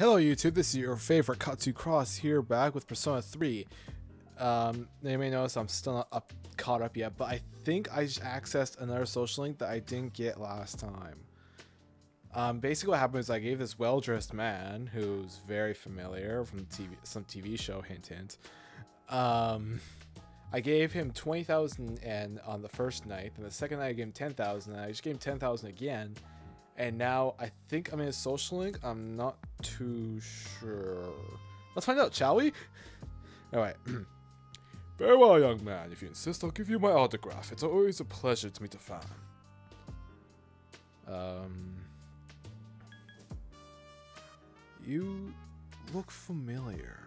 Hello YouTube, this is your favorite Katsu Cross here back with Persona 3. Um, you may notice I'm still not up, caught up yet, but I think I just accessed another social link that I didn't get last time. Um, basically what happened is I gave this well-dressed man, who's very familiar from TV, some TV show, hint hint, um, I gave him 20,000 and on the first night, and the second night I gave him 10,000, and I just gave him 10,000 again, and now I think I'm in a social link. I'm not too sure. Let's find out, shall we? Alright. Very well, young man. If you insist, I'll give you my autograph. It's always a pleasure to meet a fan. Um. You look familiar.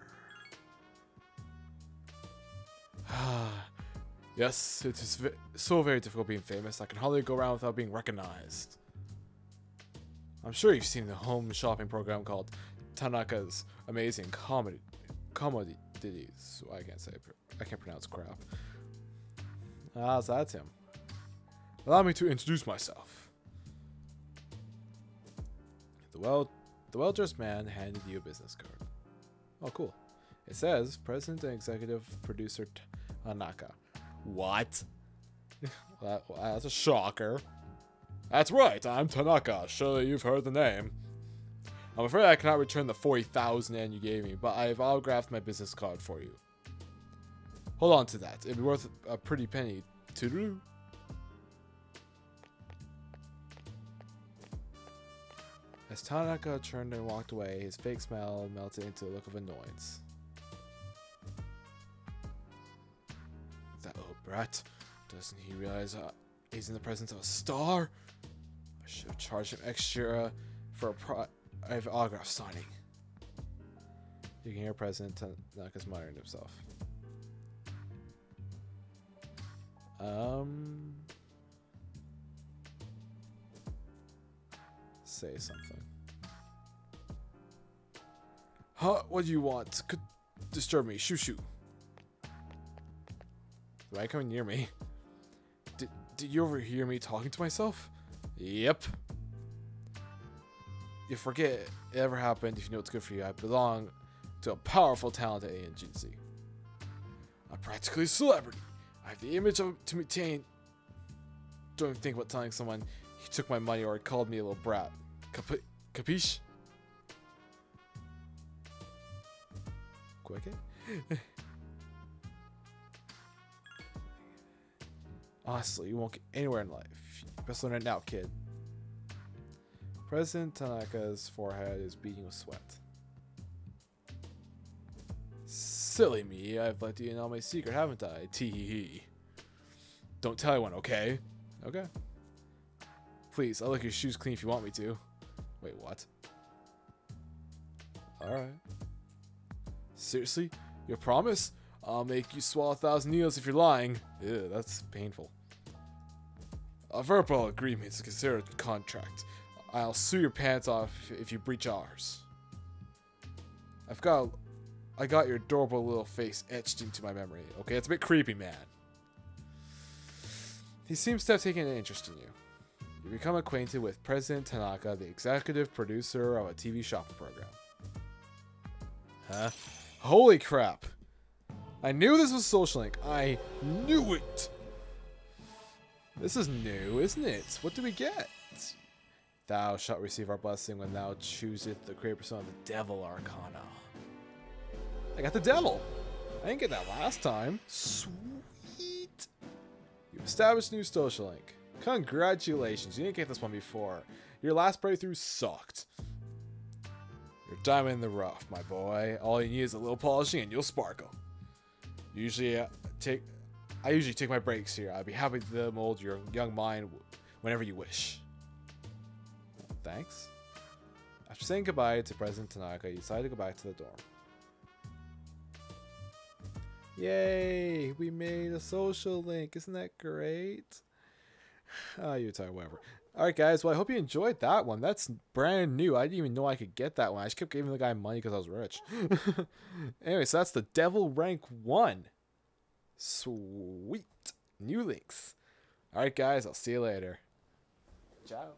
yes, it is so very difficult being famous. I can hardly go around without being recognized. I'm sure you've seen the home shopping program called Tanaka's Amazing Comedy Comedies. I can't say I can't pronounce crap. Ah, so that's him. Allow me to introduce myself. The well the well-dressed man handed you a business card. Oh, cool. It says President and Executive Producer Tanaka. What? that, that's a shocker. That's right, I'm Tanaka. Surely you've heard the name. I'm afraid I cannot return the 40,000 yen you gave me, but I've autographed my business card for you. Hold on to that. It'd be worth a pretty penny. to do As Tanaka turned and walked away, his fake smile melted into a look of annoyance. That old brat. Doesn't he realize uh, he's in the presence of a star? I should have charged him extra for a private autograph signing. You can hear President Tanaka's muttering himself. Um, say something. Huh? What do you want? Could disturb me. Shoo shoo. Why coming near me? Did, you overhear me talking to myself? Yep. You forget it ever happened if you know what's good for you. I belong to a powerful, talented agency. I'm practically a celebrity. I have the image of to maintain. Don't even think about telling someone he took my money or called me a little brat. Capi capiche? Quick Honestly, you won't get anywhere in life. best learn it now, kid. President Tanaka's forehead is beating with sweat. Silly me, I've let you in on my secret, haven't I? Tee Don't tell anyone, okay? Okay. Please, I'll lick your shoes clean if you want me to. Wait, what? Alright. Seriously? Your promise? I'll make you swallow a thousand needles if you're lying. Ew, that's painful. A verbal agreement is considered a contract. I'll sue your pants off if you breach ours. I've got, I got your adorable little face etched into my memory. Okay, it's a bit creepy, man. He seems to have taken an interest in you. You become acquainted with President Tanaka, the executive producer of a TV shopping program. Huh? Holy crap! I knew this was Social Link. I knew it! This is new, isn't it? What do we get? Thou shalt receive our blessing when thou choosest the creator persona of the Devil Arcana. I got the Devil! I didn't get that last time. Sweet! You've established new social link. Congratulations, you didn't get this one before. Your last playthrough sucked. You're diamond in the rough, my boy. All you need is a little polishing and you'll sparkle. Usually, uh, take I usually take my breaks here. I'd be happy to mold your young mind whenever you wish. Thanks. After saying goodbye to President Tanaka, you decide to go back to the dorm. Yay! We made a social link. Isn't that great? Ah, oh, talk whatever. Alright guys, well I hope you enjoyed that one. That's brand new. I didn't even know I could get that one. I just kept giving the guy money because I was rich. anyway, so that's the Devil Rank 1. Sweet. New links. Alright guys, I'll see you later. Ciao.